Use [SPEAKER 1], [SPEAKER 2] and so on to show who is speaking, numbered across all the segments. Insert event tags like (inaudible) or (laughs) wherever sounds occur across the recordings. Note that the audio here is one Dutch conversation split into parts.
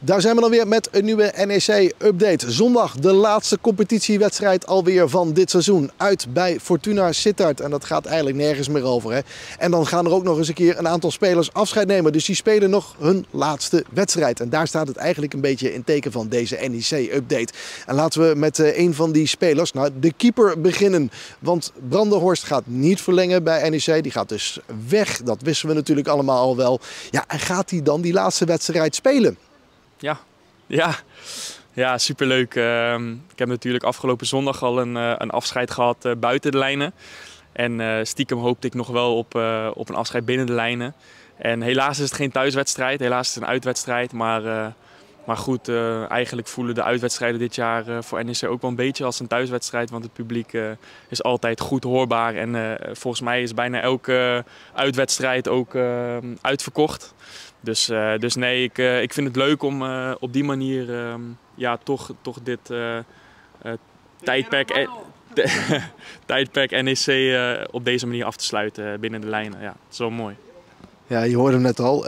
[SPEAKER 1] Daar zijn we dan weer met een nieuwe NEC-update. Zondag de laatste competitiewedstrijd alweer van dit seizoen. Uit bij Fortuna Sittard. En dat gaat eigenlijk nergens meer over. Hè? En dan gaan er ook nog eens een keer een aantal spelers afscheid nemen. Dus die spelen nog hun laatste wedstrijd. En daar staat het eigenlijk een beetje in teken van deze NEC-update. En laten we met eh, een van die spelers, nou de keeper, beginnen. Want Brandenhorst gaat niet verlengen bij NEC. Die gaat dus weg. Dat wisten we natuurlijk allemaal al wel. Ja, en gaat hij dan die laatste wedstrijd spelen?
[SPEAKER 2] Ja, ja. ja superleuk. Ehm, ik heb natuurlijk afgelopen zondag al een, eh, een afscheid gehad eh, buiten de lijnen. En uh, stiekem hoopte ik nog wel op, op een afscheid binnen de lijnen. En helaas is het geen thuiswedstrijd, helaas is het een uitwedstrijd. Maar, maar goed, eigenlijk voelen de uitwedstrijden dit jaar voor NEC ook wel een beetje als een thuiswedstrijd. Want het publiek is altijd goed hoorbaar. En volgens mij is bijna elke uitwedstrijd ook uitverkocht. Dus, dus nee, ik, ik vind het leuk om op die manier ehm, ja, toch, toch dit tijdperk, (laughs) tijdperk NEC op deze manier af te sluiten binnen de lijnen. Ja, het is wel mooi.
[SPEAKER 1] Ja, je hoorde hem net al.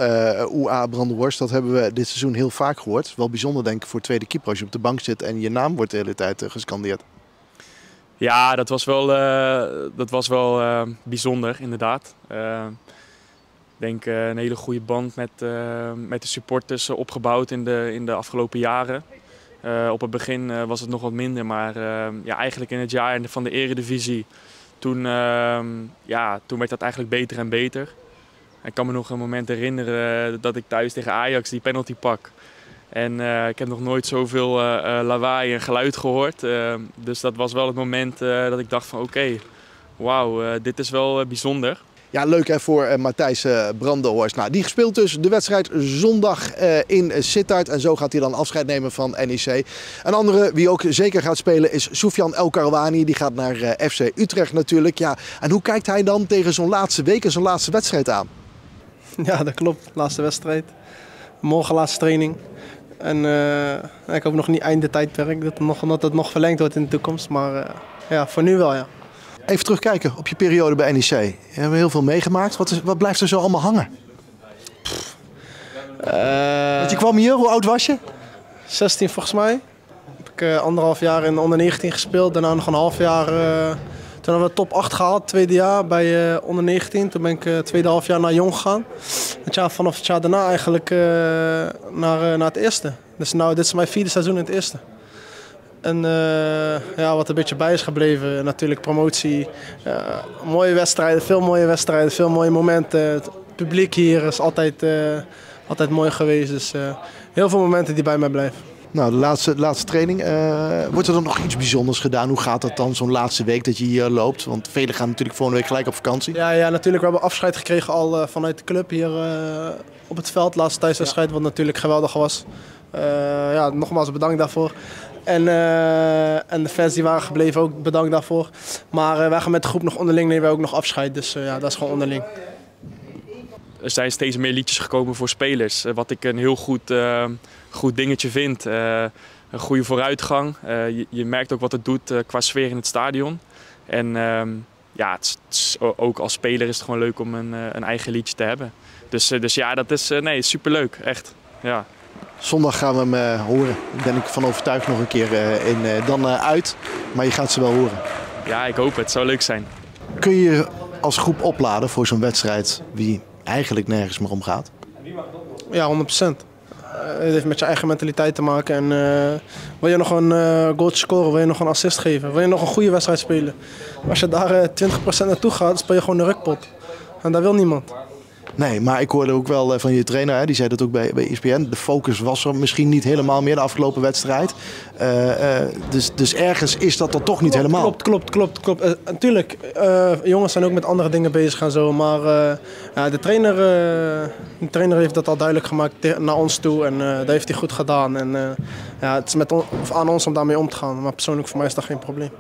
[SPEAKER 1] UA Brandenhorst, dat hebben we dit seizoen heel vaak gehoord. Wel bijzonder denk ik voor tweede keeper als je op de bank zit en je naam wordt de hele tijd gescandeerd.
[SPEAKER 2] Ja, dat was wel, dat was wel bijzonder inderdaad denk uh, een hele goede band met, uh, met de supporters uh, opgebouwd in de, in de afgelopen jaren. op het begin was het nog wat minder, maar ja, eigenlijk in het jaar van de eredivisie, toen, ja, toen werd dat eigenlijk beter en beter. Ik kan me nog een moment herinneren dat ik thuis tegen Ajax die penalty pak. En ik heb nog nooit zoveel lawaai en geluid gehoord. dus dat was wel het moment dat ik dacht van oké, wauw, dit is wel bijzonder.
[SPEAKER 1] Ja, leuk hè, voor Matthijs Brandenhorst. Nou, die speelt dus de wedstrijd zondag in Sittard. En zo gaat hij dan afscheid nemen van NEC. Een andere wie ook zeker gaat spelen is Soufian El Karouani. Die gaat naar FC Utrecht natuurlijk. Ja, en hoe kijkt hij dan tegen zo'n laatste week en zo'n laatste wedstrijd aan? (laughs)
[SPEAKER 3] Ja, dat klopt. Laatste wedstrijd. Morgen laatste training. En ik hoop nog niet einde tijdperk. Dat, nog, dat het nog verlengd wordt in de toekomst. Maar ja, voor nu wel ja.
[SPEAKER 1] Even terugkijken op je periode bij NEC. Je hebt heel veel meegemaakt. Wat, is, wat blijft er zo allemaal hangen? Uh, Want je kwam hier, hoe oud was je?
[SPEAKER 3] 16 volgens mij. Heb ik uh, anderhalf jaar in onder 19 gespeeld. Daarna nog een half jaar. Toen hebben we top 8 gehaald, tweede jaar bij uh, onder 19. Toen ben ik uh, tweede half jaar naar Jong gegaan. Het jaar, vanaf het jaar daarna eigenlijk uh, naar, naar het eerste. Dus nou, dit is mijn vierde seizoen in het eerste. En ja, wat een beetje bij is gebleven, natuurlijk promotie. Mooie wedstrijden, veel mooie wedstrijden, veel mooie momenten. Het publiek hier is altijd, altijd mooi geweest. Dus heel veel momenten die bij mij blijven.
[SPEAKER 1] Nou, de laatste, laatste training. wordt er dan nog iets bijzonders gedaan? Hoe gaat dat dan zo'n laatste week dat je hier loopt? Want velen gaan natuurlijk volgende week gelijk op vakantie.
[SPEAKER 3] Ja, ja natuurlijk. We hebben afscheid gekregen al vanuit de club hier op het veld. Laatste thuiswedstrijd, ja. wat natuurlijk geweldig was. ja, nogmaals bedankt daarvoor. En, uh, en de fans die waren gebleven ook bedankt daarvoor. Maar uh, wij gaan met de groep nog onderling nemen wij ook nog afscheid. Dus uh, ja, dat is gewoon onderling.
[SPEAKER 2] Er zijn steeds meer liedjes gekomen voor spelers. wat ik een heel goed, goed dingetje vind. een goede vooruitgang. Je, je, merkt ook wat het doet qua sfeer in het stadion. En ehm, ja, het, het, ook als speler is het gewoon leuk om een, een eigen liedje te hebben. Dus, dus ja, dat is nee, superleuk. Echt. Ja.
[SPEAKER 1] Zondag gaan we hem horen. Daar ben ik van overtuigd nog een keer in, dan uit. Maar je gaat ze wel horen.
[SPEAKER 2] Ja, ik hoop het. Het zou leuk zijn.
[SPEAKER 1] Kun je als groep opladen voor zo'n wedstrijd die eigenlijk nergens meer om gaat?
[SPEAKER 3] Ja, 100 procent. Het heeft met je eigen mentaliteit te maken. En wil je nog een goal scoren, wil je nog een assist geven, wil je nog een goede wedstrijd spelen. Als je daar 20% naartoe gaat, speel je gewoon de rukpot. En dat wil niemand.
[SPEAKER 1] Nee, maar ik hoorde ook wel eh, van je trainer, hè, die zei dat ook bij, bij ESPN. De focus was er misschien niet helemaal meer de afgelopen wedstrijd. Uh, uh, dus, dus ergens is dat er toch niet
[SPEAKER 3] klopt,
[SPEAKER 1] helemaal.
[SPEAKER 3] Klopt, klopt, klopt. klopt. Uh, natuurlijk, jongens zijn ook met andere dingen bezig en zo. Maar de, trainer, de trainer heeft dat al duidelijk gemaakt naar ons toe. En dat heeft hij goed gedaan. En ja, het is met on, aan ons om daarmee om te gaan. Maar persoonlijk voor mij is dat geen probleem.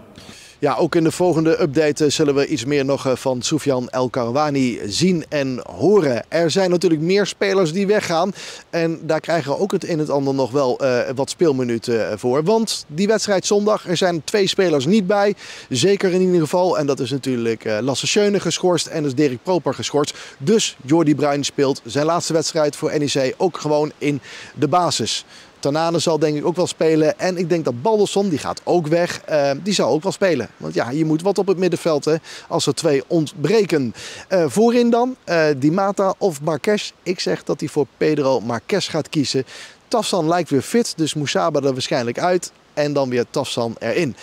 [SPEAKER 1] Ja, ook in de volgende update eh, zullen we iets meer nog eh, van Soufian El Karouani zien en horen. Er zijn natuurlijk meer spelers die weggaan. En daar krijgen we ook het een en het ander nog wel uh, wat speelminuten voor. Want die wedstrijd zondag, er zijn twee spelers niet bij. Zeker in ieder geval. En dat is natuurlijk uh, Lasse Schöne geschorst en is Dirk Proper geschorst. Dus Jordi Bruin speelt zijn laatste wedstrijd voor NEC ook gewoon in de basis. Tanane zal denk ik ook wel spelen. En ik denk dat Balderson, die gaat ook weg, uh, die zal ook wel spelen. Want ja, je moet wat op het middenveld hè, als er twee ontbreken. Uh, voorin dan, uh, Di Mata of Marques. Ik zeg dat hij voor Pedro Marques gaat kiezen. Tafsan lijkt weer fit, dus Moussaba er waarschijnlijk uit. En dan weer Tafsan erin.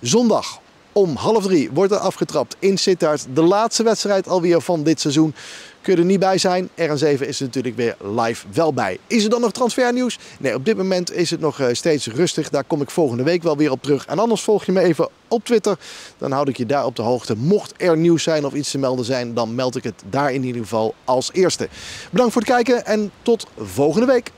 [SPEAKER 1] Zondag om half drie wordt er afgetrapt in Sittard. De laatste wedstrijd alweer van dit seizoen. Kun je er niet bij zijn. RN7 is er natuurlijk weer live wel bij. Is er dan nog transfernieuws? Nee, op dit moment is het nog steeds rustig. Daar kom ik volgende week wel weer op terug. En anders volg je me even op Twitter. Dan houd ik je daar op de hoogte. Mocht er nieuws zijn of iets te melden zijn, dan meld ik het daar in ieder geval als eerste. Bedankt voor het kijken en tot volgende week.